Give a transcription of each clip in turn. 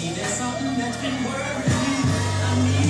See, there's something that's been worrying. me.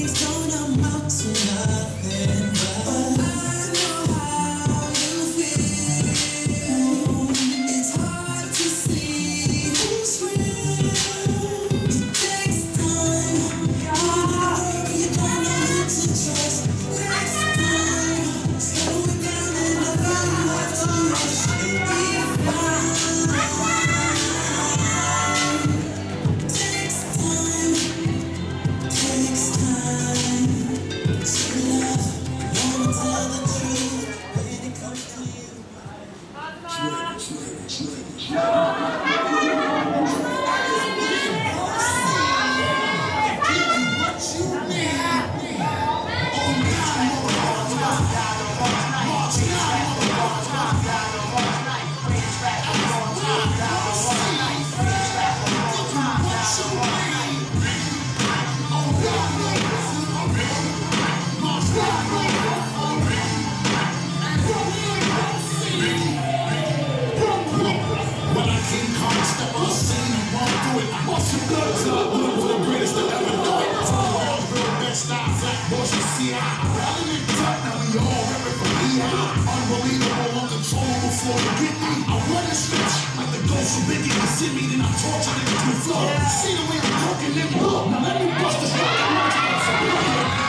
this year. Rolling it up, now we all remember me. Unbelievable, uncontrollable flow. You get me? I wanna stretch like the ghost of Biggie. You see me, then I torture niggas through flow. See the way I'm broken, then blow. Now let me bust this fucking lunch.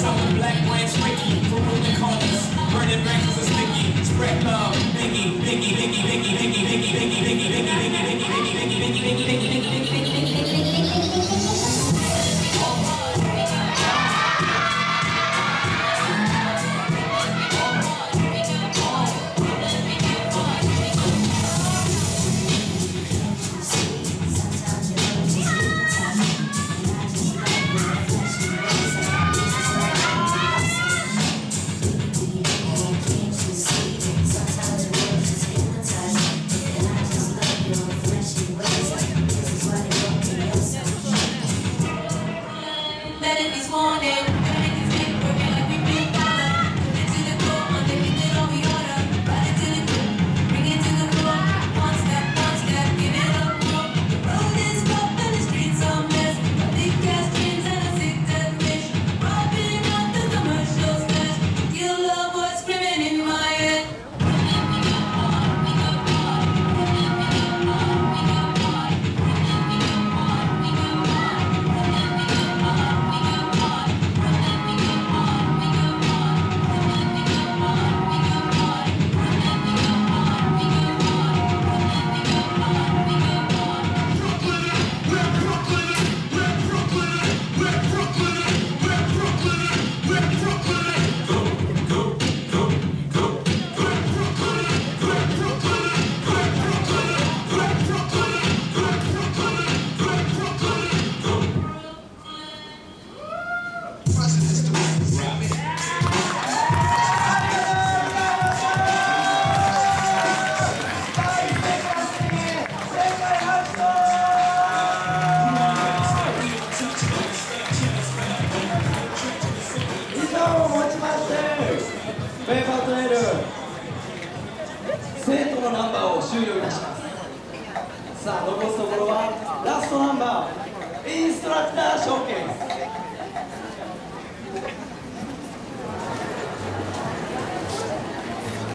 Southern black branch Ricky, ruling the corners, burning breakfast. 生徒のナンバーを終了いたします。さあ残すところはラストナンバーインストラクターショーケース